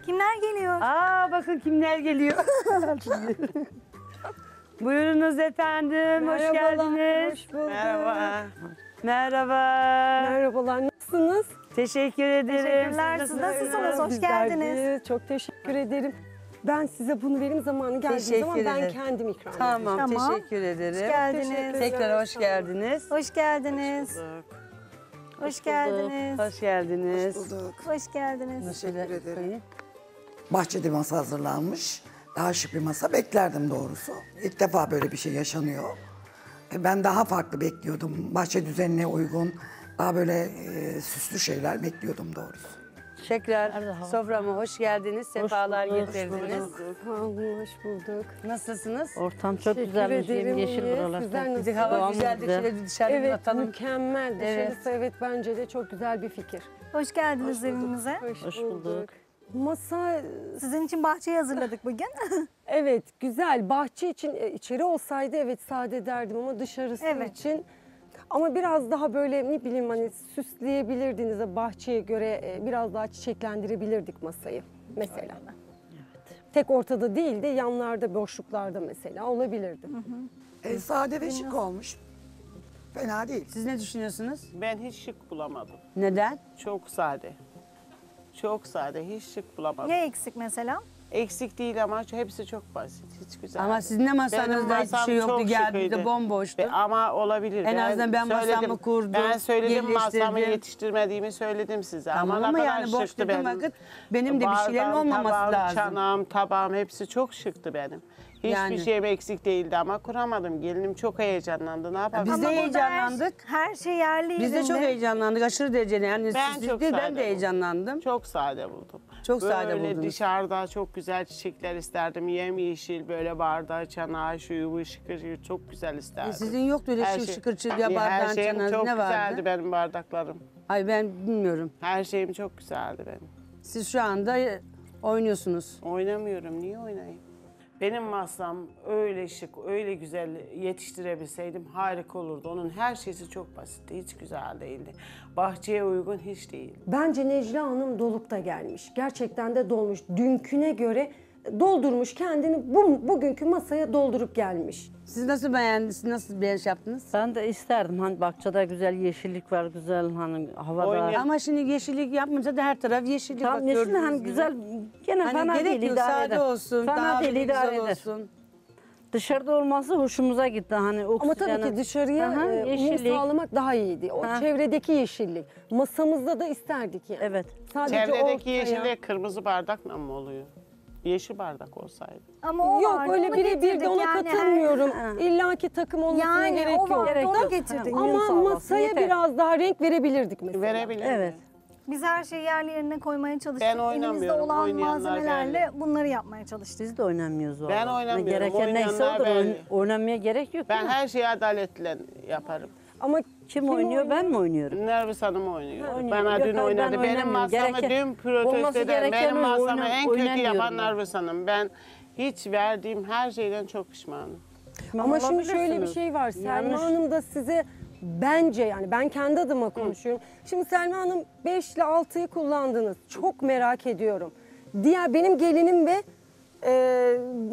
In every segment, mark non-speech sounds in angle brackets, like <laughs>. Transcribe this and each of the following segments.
Kimler geliyor? Aa bakın kimler geliyor. <laughs> Buyurunuz efendim. hoş geldiniz. Hoş bulduk. Merhaba. Merhaba. Merhabalar. Nasılsınız? Teşekkür ederim. Teşekkürler. Siz nasılsınız? Hoş Bizler geldiniz. deyiz. Çok teşekkür ederim. Ben size bunu vereyim zamanı geldiği Teşekkür zaman ben ederim. kendim ikram Tamam, edeceğim. Tamam. teşekkür ederim. Hoş geldiniz. Teşekkür Tekrar hoş geldiniz. Hoş geldiniz. Hoş geldiniz. Hoş geldiniz. bulduk. Hoş geldiniz. Şöyle ederim. Bahçede masa hazırlanmış. Daha şık bir masa beklerdim doğrusu. İlk defa böyle bir şey yaşanıyor. E, Ben daha farklı bekliyordum. Bahçe düzenine uygun, daha böyle e, süslü şeyler bekliyordum doğrusu. Tekrar soframa hoş geldiniz. Sefalar getirdiniz. Sağ olun, hoş bulduk. Nasılsınız? Ortam çok Teşekkür güzelmiş. ederim, Yeşil buralar. Nasılsınız? hava güzeldi. güzel. Şöyle dışarı Evet, atalım. mükemmel. Evet. Dışarısı evet bence de çok güzel bir fikir. Hoş geldiniz evimize. Hoş, Hoş bulduk. bulduk. Masa Sizin için bahçeyi hazırladık bugün. <laughs> evet güzel. Bahçe için e, içeri olsaydı evet sade derdim ama dışarısı Evet. için ama biraz daha böyle ne bileyim hani süsleyebilirdiniz de bahçeye göre e, biraz daha çiçeklendirebilirdik masayı mesela. Tek ortada değil de yanlarda boşluklarda mesela olabilirdi. E, sade ve şık olmuş. Fena değil. Siz ne düşünüyorsunuz? Ben hiç şık bulamadım. Neden? Çok sade. Çok sade. Hiç şık bulamadım. ne eksik mesela? Eksik değil ama hepsi çok basit. Hiç güzel. Ama sizin de masanızda hiçbir masam şey yoktu. çok Geldiğinde şıkıydı. bomboştu. Ama olabilir. En azından ben masamı kurdum, Ben söyledim masamı yetiştirmediğimi söyledim size. Tamam ama, ama ne kadar yani boş şıktı dediğim benim. vakit benim de bir şeylerim Bardağım, olmaması tabağım, lazım. Çanağım, tabağım hepsi çok şıktı benim. Hiçbir Yani. şeyim eksik değildi ama kuramadım. Gelinim çok heyecanlandı. Ne yapalım? Biz de Ama burada heyecanlandık. Her, her şey yerli Biz de yerinde. çok heyecanlandık. Aşırı derecede yani Ben siz çok değil, sade ben de buldum. heyecanlandım. Çok sade buldum. Çok sade böyle buldunuz. dışarıda çok güzel çiçekler isterdim. Yemyeşil böyle bardağı, çanağı, şuyu, bu şıkır çok güzel isterdim. E, sizin yoktu öyle Her şık şıkır şıkır ya Her bardağın şeyim çanağınız çok ne vardı? güzeldi benim bardaklarım. Ay ben bilmiyorum. Her şeyim çok güzeldi benim. Siz şu anda oynuyorsunuz. Oynamıyorum. Niye oynayayım? Benim masam öyle şık, öyle güzel yetiştirebilseydim harika olurdu. Onun her şeysi çok basitti. Hiç güzel değildi. Bahçeye uygun hiç değil. Bence Necla Hanım dolup da gelmiş. Gerçekten de dolmuş. Dünküne göre doldurmuş kendini bu, bugünkü masaya doldurup gelmiş. Siz nasıl beğendiniz? Nasıl bir şey yaptınız? Ben de isterdim hani bahçede güzel yeşillik var, güzel hani havada. Oynayan- Ama şimdi yeşillik yapmayınca da her taraf yeşillik Tam bak yeşil gördüğünüz hani gibi. güzel gene Hani fena gerek değil yok idare sade eder. olsun, Fena daha değil böyle idare güzel eder. olsun. Dışarıda olması hoşumuza gitti hani Ama oksijeni. tabii ki dışarıya Aha, e, uyum yeşillik. sağlamak daha iyiydi. O Ha. çevredeki yeşillik. Masamızda da isterdik yani. Evet. Sadece Çevredeki ortaya- yeşillik kırmızı bardakla mı oluyor? Yeşil bardak olsaydı. Ama o Yok vardı, öyle onu birebir de ona yani. katılmıyorum. İlla ki takım olmasına Yani gerek o yok. vardı onu uyum Ama masaya yeter. biraz daha renk verebilirdik mesela. Verebilir Evet. Biz her şeyi yerli yerine koymaya çalıştık. Ben Elimizde oynamıyorum, olan oynayanlar malzemelerle belli. bunları yapmaya çalıştık. Biz de oynamıyoruz Ben vallahi. oynamıyorum, Gereken neyse oynayanlar odur. Oyn-. Oynamaya gerek yok. Ben değil mi? her şeyi adaletle yaparım. Ama Kim oynuyor ben mi oynuyorum? Nervis Hanım oynuyor. Oynuyor. Bana Yok, dün hayır, ben oynadı. Benim oynamıyorum. masamı Gereken- dün protesto eden, gereken benim masamı en kötü yapan ben. Nervis Hanım. Ben hiç verdiğim her şeyden çok pişmanım. Ama şimdi şöyle bir şey var. Selma Yanlış. Hanım da size bence yani ben kendi adıma konuşuyorum. Şimdi Selma Hanım 5 ile 6'yı kullandınız. Çok merak ediyorum. Diğer benim gelinim ve e,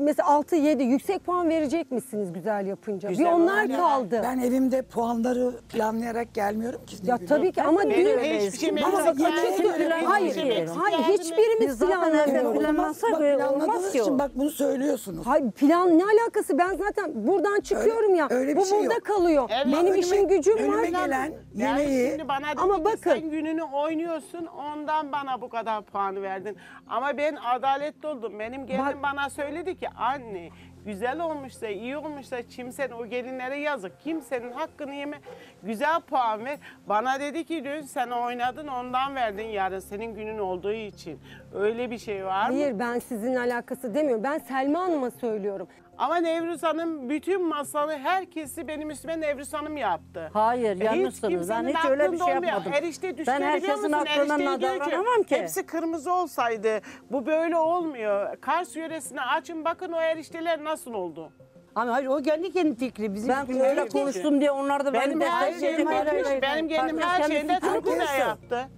mesela 6 7 yüksek puan verecek misiniz güzel yapınca? Güzel bir onlar olan- kaldı. Ben evimde puanları planlayarak gelmiyorum ki. ya tabii ki ama Benim dün hiçbir Ama hiçbir- Benim hayır, hayır mi? hiçbirimiz zaten evde planlamıyoruz. planlamazsak Bak, planladığınız olmaz ki o. için bak bunu söylüyorsunuz. Hayır plan ne alakası? Ben zaten buradan çıkıyorum ya. öyle bir bu şey burada yok. kalıyor. Evet. Benim Önüme- işim gücüm var. önüme gelen Yani yemeği şimdi bana dedi Ama ki bakın. sen gününü oynuyorsun ondan bana bu kadar puanı verdin. Ama ben adaletli oldum. Benim gelinim Bak- bana söyledi ki anne güzel olmuşsa iyi olmuşsa kimsenin o gelinlere yazık. Kimsenin hakkını yeme güzel puan ver. Bana dedi ki dün sen oynadın ondan verdin yarın senin günün olduğu için. Öyle bir şey var mı? Hayır ben sizinle alakası demiyorum. Ben Selma Hanım'a söylüyorum. Ama Nevruz Hanım bütün masalı herkesi benim üstüme Nevruz Hanım yaptı. Hayır, E, yanlışsınız. Ben kimsenin hiç öyle bir aklında şey olmuyor. yapmadım. Erişte Ben düştü biliyor herkesin musun? aklına Erişte diyor ki, davranamam ki. Hepsi kırmızı olsaydı bu böyle olmuyor. Kars yöresine açın bakın o erişteler nasıl oldu. Ama hayır o kendi kendi fikri. Bizim Ben fikrimiz öyle değil. konuştum diye onlar da Benim beni her destekledim. şeyim Hayır, hayır. Benim geldim Herkes her kendi şeyinde fikrini çok güzel yaptı.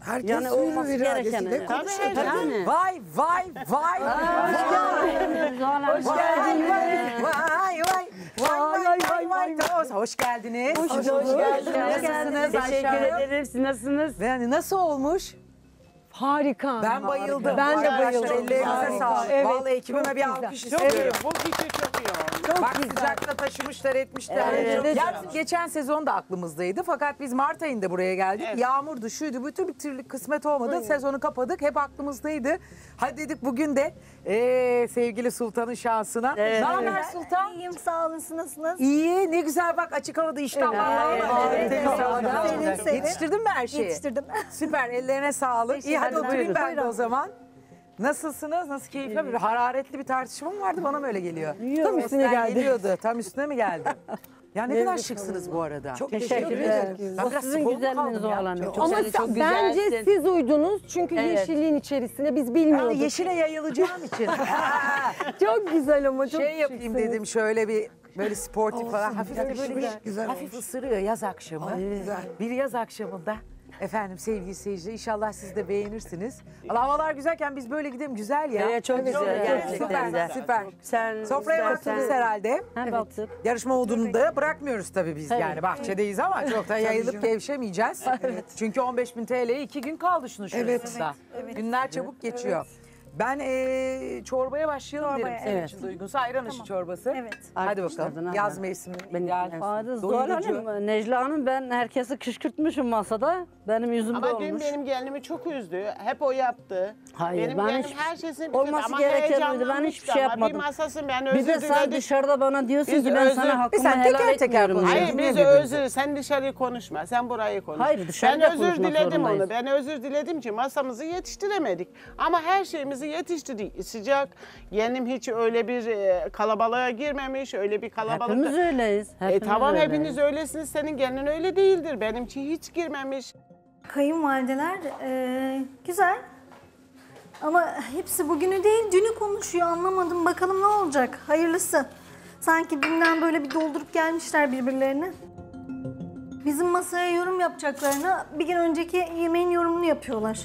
Herkes Yani hür olması iradesiyle gereken. konuşuyor. Tabii, tabii. Yani. Vay vay vay. Zuhal Hanım, Hoş geldiniz. Vay vay. Vay vay vay vay. Tamam, Hoş geldiniz. Hoş, geldiniz. Nasılsınız Teşekkür ederim. Siz nasılsınız? Yani nasıl olmuş? Harika. Ben bayıldım. Ben de bayıldım. Ellerinize sağlık. Evet, Vallahi ekibime bir alkış Çok iyi. istiyorum. Bu kişi çok olmuş. Çok Bak güzel. sıcakta taşımışlar etmişler. Evet, evet. Yani geçen sezon da aklımızdaydı fakat biz Mart ayında buraya geldik. Evet. Yağmurdu, şuydu, bütün bir türlü kısmet olmadı. Sezonu kapadık. Hep aklımızdaydı. Hadi dedik bugün de eee, sevgili Sultan'ın şansına. Ne haber Sultan? İyiyim sağ olun. Nasılsınız? İyi, ne güzel bak açık havada iştahlar var. evet, evet. Serin serin. Yetiştirdin mi her şeyi? Yetiştirdim. Süper, ellerine sağlık. İyi hadi oturayım ben de o zaman. Nasılsınız? Nasıl keyifli? Bir hararetli bir tartışma mı vardı? Bana mı öyle geliyor? Tam üstüne geldi. geliyordu. Tam üstüne mi geldi? Ya ne <laughs> kadar şıksınız bu arada. Çok Teşekkür ederim. O sizin güzelliğiniz? Zuhal Hanım. Çok Ama çok bence güzelsin. siz uydunuz çünkü Evet. yeşilliğin içerisinde biz Yani bilmiyorduk. yeşile yayılacağım için. <laughs> Çok güzel ama çok şey yapayım şıksınız. dedim şöyle bir böyle sportif falan hafif böyle güzel, güzel hafif olmuş. ısırıyor yaz akşamı. güzel. Bir yaz akşamında efendim sevgili seyirciler inşallah siz de beğenirsiniz. Allah havalar güzelken biz böyle gidelim güzel ya. Evet, çok güzel, gerçekten Süper, güzel. süper. Sen Sofraya baktınız herhalde. Ha, baktık. Yarışma olduğunu da bırakmıyoruz tabii biz yani bahçedeyiz ama çok da yayılıp gevşemeyeceğiz. Çünkü 15 bin TL'ye iki gün kaldı şunu şurasında. Günler çabuk geçiyor. Ben eee, çorbaya başlayalım Çorbaya, derim senin evet. için de uygunsa. Ayran ışığı çorbası. Evet. Hadi Arkadaşlardan bakalım. Yaz mevsimi. Ben- gel. Hadi Zuhal Doyurucu. Hanım, Necla Hanım ben herkesi kışkırtmışım masada. Benim yüzümde Ama olmuş. dün benim gelinimi çok üzdü. Hep o yaptı. Hayır, benim ben gelinim hiç- her şeysini bitirdi olması ama gereken buydu. Ben heyecanlanmıştı hiçbir şey ama yapmadım. Bir masasın ben Bir özür de sen diledim. dışarıda bana diyorsun Biz ki ben özür- sana hakkımı sen helal teker teker etmiyorum. konuş. diyor. Hayır biz özür, sen dışarıyı konuşma, sen burayı konuş. Hayır, dışarıda Ben özür konuşmak diledim zorundayız. onu, ben özür diledim ki masamızı yetiştiremedik. Ama her şeyimizi yetiştirdik. Sıcak, gelinim hiç öyle bir e, kalabalığa girmemiş, öyle bir kalabalık. Hepimiz öyleyiz. E Hepimiz tamam öyleyiz. hepiniz öylesiniz, senin gelinin öyle değildir. Benimki hiç girmemiş. Kayınvalideler e, güzel. Ama hepsi bugünü değil dünü konuşuyor anlamadım. Bakalım ne olacak. Hayırlısı. Sanki dünden böyle bir doldurup gelmişler birbirlerini. Bizim masaya yorum yapacaklarına bir gün önceki yemeğin yorumunu yapıyorlar.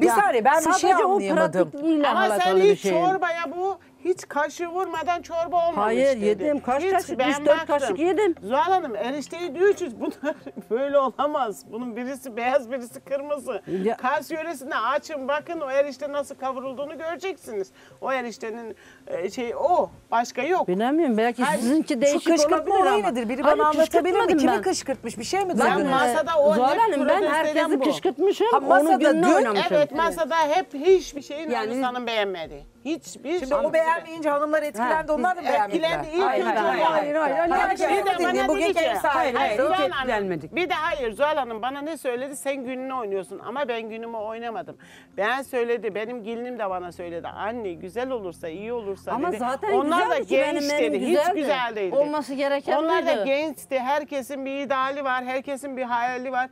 Bir saniye ben bir şey Sadece o anlayamadım. pratikliğiyle Ama sen alakalı bir hiç şey. çorbaya bu hiç kaşığı vurmadan çorba olmamış Hayır, dedi. yedim. Kaç Hiç, kaşık? ben Üç, dört baktım. kaşık yedim. Zuhal Hanım erişteyi düğüçüz. Bunlar <laughs> böyle olamaz. Bunun birisi beyaz birisi kırmızı. Ya- Kars yöresinde açın bakın o erişte nasıl kavrulduğunu göreceksiniz. O eriştenin e, şey o. Başka yok. Bilemiyorum belki Hayır, sizinki Şu değişik kışkırtma olabilir olayı ama. nedir? Biri Hayır, bana anlatabilir mi? Kimi ben. kışkırtmış? Bir şey mi Ben duydunuz? masada o Zuhal Hanım ben herkesi bu. kışkırtmışım. Ha, masada Onun gününü oynamışım. Evet masada hep hiçbir şeyin yani, hanım beğenmedi. Hiçbir Şimdi o beğenmeyince hanımlar etkilendi. Onlar da mı beğenmediler? Etkilendi, iyi Hayır, kötü hayır, yani. hayır, hayır, hayır. Hayır, Herkes Bir de bana Bugün dedi ki, sahibi. hayır, Hayır, Zuhal. Hanım, etkilenmedik. Bir de hayır Zuhal Hanım bana ne söyledi? Sen gününü oynuyorsun ama ben günümü oynamadım. Ben söyledi, benim gelinim de bana söyledi. Anne güzel olursa, iyi olursa Ama dedi. zaten Onlar da güzeldi ki benim genç dedi. Hiç güzeldi. güzel değildi. Olması gereken Onlar da buydu. gençti. Herkesin bir ideali var, herkesin bir hayali var.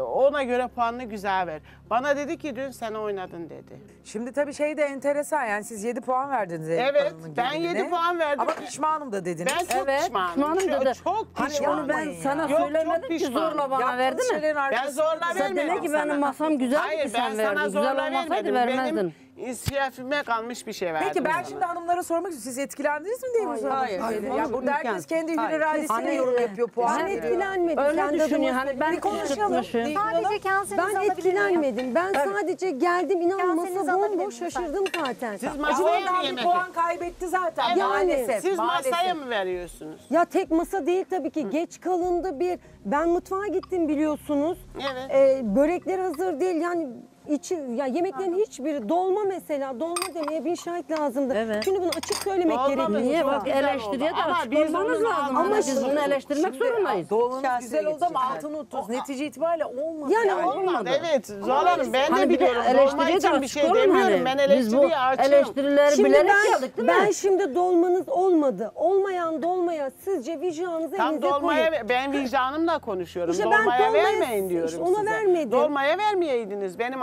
Ona göre puanını güzel ver. Bana dedi ki dün sen oynadın dedi. Şimdi tabii şey de enteresan yani siz 7 puan verdiniz Evet, Hanım'ın ben gelinine. yedi puan verdim. Ama pişmanım da dediniz. Ben çok Evet, pişmanım. pişmanım çok, dedi. Çok Hani pişmanım. onu ben sana. Yok, çok söylemedim ki pişmanım. zorla bana Yaptığınız verdi mi? şeylerin Ben arkasında- zorla Sen vermedim dedi ki sana. benim masam güzel Hayır ki ben sen verdin. sana Güzel zorla olmasaydı vermedim. vermezdin. Benim inisiyatifime kalmış bir şey verdim Peki ben sana. şimdi hanımlara sormak istiyorum. Siz etkilendiniz mi değil mi? hayır, hayır. Ya burada herkes kendi hür iradesiyle yorum yapıyor, puan Ben etkilenmedim. Öyle Kendi düşünüyor. Hani ben Bir konuşalım. Sadece kansenizi Ben etkilenmedim. Ben sadece geldim inan masa bomboş şaşırdım zaten. Siz masaya mı yemek puan kaybetti zaten Evet. maalesef. Siz maalesef. masaya mı veriyorsunuz? Ya tek masa değil tabii ki. Geç kalındı bir. Ben mutfağa gittim biliyorsunuz. Evet. Ee, börekler hazır değil. Yani içi ya yemeklerin hiçbiri dolma mesela dolma demeye bir şahit lazımdı. Evet. Şimdi bunu açık söylemek Dolma? Niye bak güzel eleştiriye oldu. de Ama açık biz olmanız onu lazım. almadık. Ama biz bunu eleştirmek zorundayız. Dolmanız güzel oldu ama altını unuttunuz. Netice itibariyle olmadı. Yani yani. Olmadı evet. Zuhal Hanım ben de Hani bir de biliyorum. Dolma eleştiriye de için bir açık şey olun demiyorum. hani. Ben Biz bu eleştiriye açığım. eleştirileri Şimdi bilerek ben, geldik değil ben mi? şimdi dolmanız olmadı. Olmayan dolmaya sizce vicdanınızı Tam elinize koyun. dolmaya ben vicdanımla konuşuyorum. İşte ben dolmaya dolmaya- vermeyin diyorum işte ona size. vermedim. Dolmaya vermeyeydiniz. Benim